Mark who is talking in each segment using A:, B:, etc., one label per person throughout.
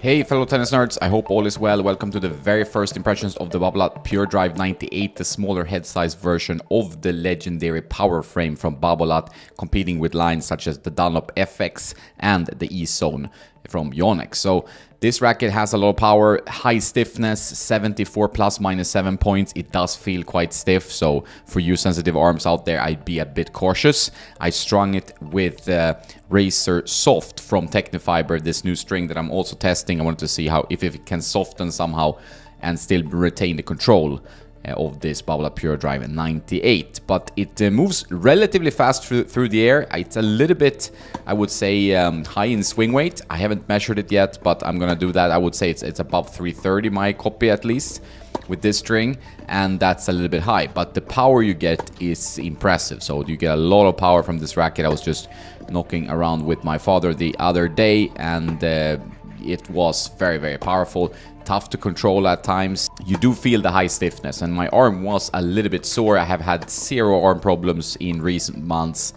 A: Hey fellow tennis nerds, I hope all is well. Welcome to the very first impressions of the Babolat Pure Drive 98, the smaller head size version of the legendary power frame from Babolat, competing with lines such as the Dunlop FX and the E-Zone from Yonex. So this racket has a lot of power, high stiffness, 74 plus minus 7 points. It does feel quite stiff, so for you sensitive arms out there, I'd be a bit cautious. I strung it with uh, Razor Soft from Tecnifibre, this new string that I'm also testing. I wanted to see how if, if it can soften somehow and still retain the control. Uh, of this Babolat Pure Drive 98. But it uh, moves relatively fast through, through, the air. It's a little bit, I would say, um, high in swing weight. I haven't measured it yet, but I'm gonna do that. I would say it's, it's above 330, my copy at least, with this string, and that's a little bit high. But the power you get is impressive. So you get a lot of power from this racket. I was just knocking around with my father the other day, and uh, it was very, very powerful tough to control at times. You do feel the high stiffness and my arm was a little bit sore. I have had zero arm problems in recent months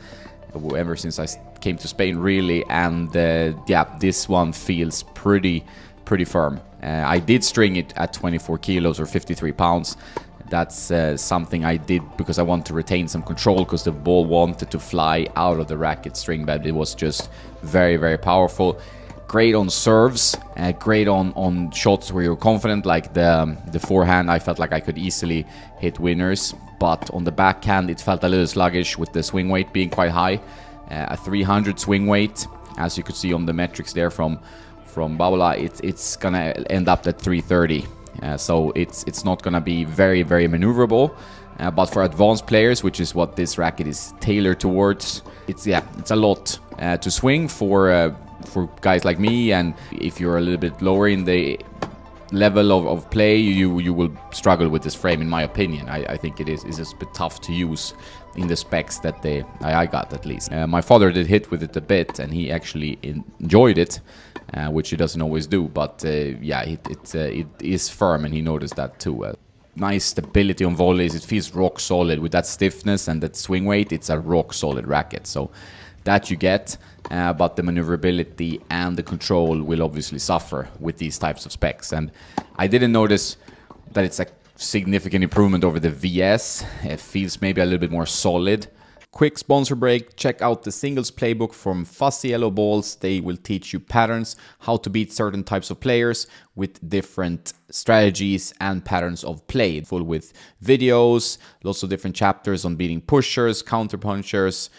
A: ever since I came to Spain really and uh, yeah this one feels pretty pretty firm. Uh, I did string it at 24 kilos or 53 pounds. That's uh, something I did because I want to retain some control because the ball wanted to fly out of the racket string but it was just very very powerful great on serves, uh, great on, on shots where you're confident, like the, um, the forehand. I felt like I could easily hit winners, but on the backhand, it felt a little sluggish with the swing weight being quite high. Uh, a 300 swing weight, as you could see on the metrics there from from Babolat, it's it's gonna end up at 330. Uh, so it's it's not gonna be very very maneuverable. Uh, but for advanced players, which is what this racket is tailored towards, it's yeah, it's a lot uh, to swing for uh, for guys like me. And if you're a little bit lower in the level of, of play you you will struggle with this frame in my opinion. I, I think it is is a bit tough to use in the specs that they I, I got at least. Uh, my father did hit with it a bit and he actually enjoyed it uh, which he doesn't always do. But uh, yeah it it, uh, it is firm and he noticed that too nice stability on volleys it feels rock solid with that stiffness and that swing weight it's a rock solid racket so that you get uh, but the maneuverability and the control will obviously suffer with these types of specs. And I didn't notice that it's a significant improvement over the VS. It feels maybe a little bit more solid. Quick sponsor break. Check out the singles playbook from Fuzzy Yellow Balls. They will teach you patterns, how to beat certain types of players with different strategies and patterns of play. Full with videos, lots of different chapters on beating pushers, counter punchers,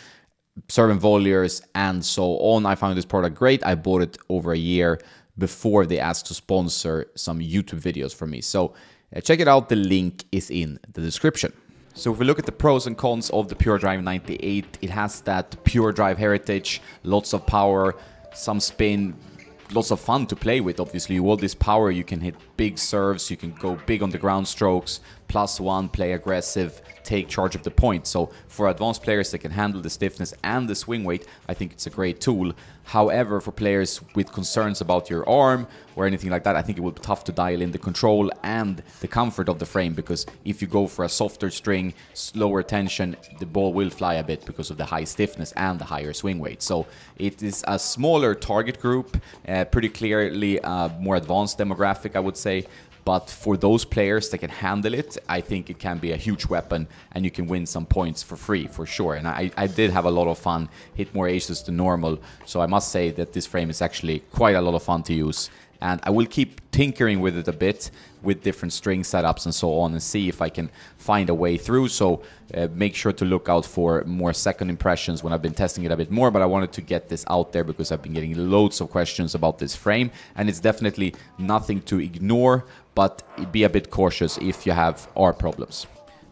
A: serve and volleyers and so on. I found this product great. I bought it over a year before they asked to sponsor some YouTube videos for me. So uh, check it out. The link is in the description. So if we look at the pros and cons of the Pure Drive 98, it has that Pure Drive heritage, lots of power, some spin, lots of fun to play with obviously. All this power you can hit big serves you can go big on the ground strokes plus one play aggressive take charge of the point. So for advanced players that can handle the stiffness and the swing weight, I think it's a great tool. However, for players with concerns about your arm or anything like that, I think it will be tough to dial in the control and the comfort of the frame because if you go for a softer string, slower tension, the ball will fly a bit because of the high stiffness and the higher swing weight. So it is a smaller target group, uh, pretty clearly a more advanced demographic, I would say. But for those players that can handle it, I think it can be a huge weapon and you can win some points for free for sure. And I, I did have a lot of fun, hit more aces than normal. So I must say that this frame is actually quite a lot of fun to use and I will keep tinkering with it a bit with different string setups and so on and see if I can find a way through so uh, make sure to look out for more second impressions when I've been testing it a bit more but I wanted to get this out there because I've been getting loads of questions about this frame and it's definitely nothing to ignore but be a bit cautious if you have R problems.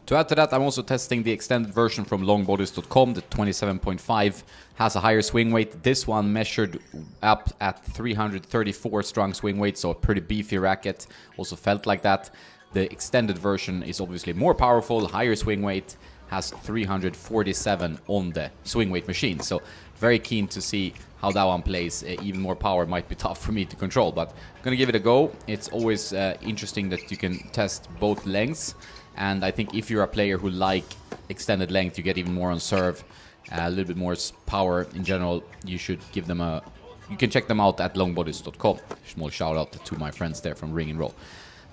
A: To add to that, I'm also testing the extended version from longbodies.com. The 27.5 has a higher swing weight. This one measured up at 334 strong swing weight, so a pretty beefy racket. Also felt like that. The extended version is obviously more powerful, higher swing weight, has 347 on the swing weight machine. So very keen to see how that one plays. Uh, even more power might be tough for me to control, but I'm gonna give it a go. It's always uh, interesting that you can test both lengths. And I think if you're a player who like extended length, you get even more on serve, uh, a little bit more power in general. You should give them a you can check them out at longbodies.com. Small shout out to my friends there from Ring and Roll.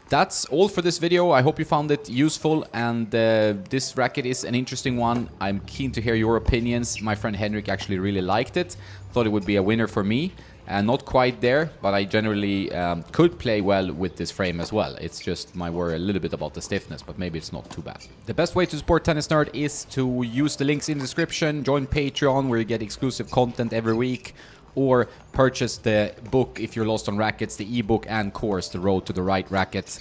A: That's all for this video. I hope you found it useful and uh, this racket is an interesting one. I'm keen to hear your opinions. My friend Henrik actually really liked it. Thought it would be a winner for me. And uh, not quite there, but I generally um, could play well with this frame as well. It's just my worry a little bit about the stiffness, but maybe it's not too bad. The best way to support Tennis Nerd is to use the links in the description, join Patreon where you get exclusive content every week, or purchase the book if you're lost on rackets, the ebook and course, The Road to the Right Rackets.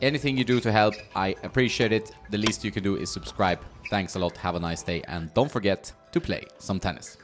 A: Anything you do to help, I appreciate it. The least you can do is subscribe. Thanks a lot, have a nice day, and don't forget to play some tennis.